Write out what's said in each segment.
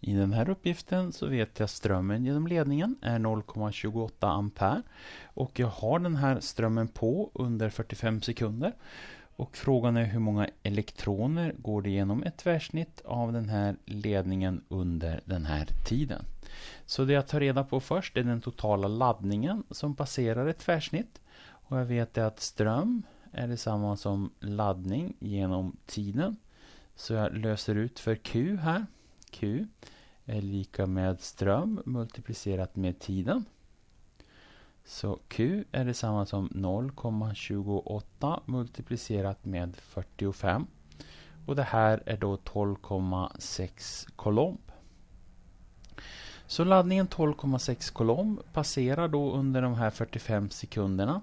I den här uppgiften så vet jag att strömmen genom ledningen är 0,28 ampere och jag har den här strömmen på under 45 sekunder. Och frågan är hur många elektroner går det genom ett tvärsnitt av den här ledningen under den här tiden. Så det jag tar reda på först är den totala laddningen som passerar ett tvärsnitt. Och jag vet att ström är detsamma som laddning genom tiden. Så jag löser ut för Q här. Q är lika med ström multiplicerat med tiden. Så Q är detsamma som 0,28 multiplicerat med 45. Och det här är då 12,6 kolomb. Så laddningen 12,6 kolomb passerar då under de här 45 sekunderna.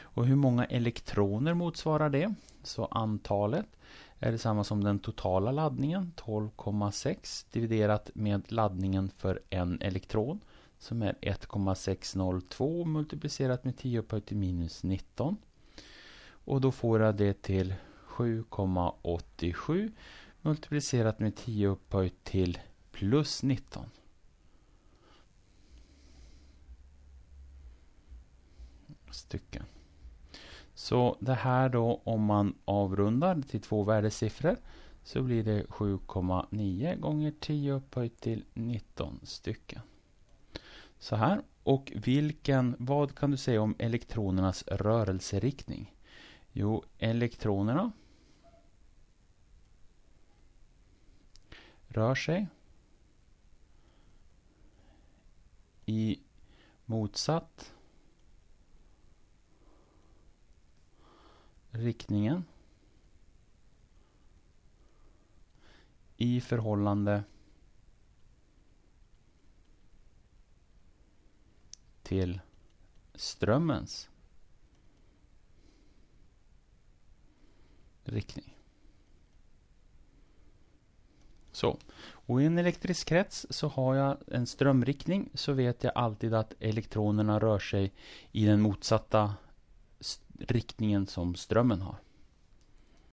Och hur många elektroner motsvarar det? Så antalet är detsamma som den totala laddningen, 12,6 dividerat med laddningen för en elektron som är 1,602 multiplicerat med 10 upphöjt till minus 19. Och då får jag det till 7,87 multiplicerat med 10 upphöjt till plus 19. Stycken. Så det här då om man avrundar till två värdesiffror så blir det 7,9 gånger 10 upphöjt till 19 stycken. Så här. Och vilken, vad kan du säga om elektronernas rörelseriktning? Jo, elektronerna rör sig i motsatt riktningen i förhållande till strömmens riktning. Så. Och i en elektrisk krets så har jag en strömriktning så vet jag alltid att elektronerna rör sig i den motsatta riktningen som strömmen har.